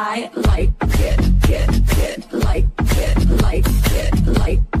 I like it, it, it, like it, like it, like it.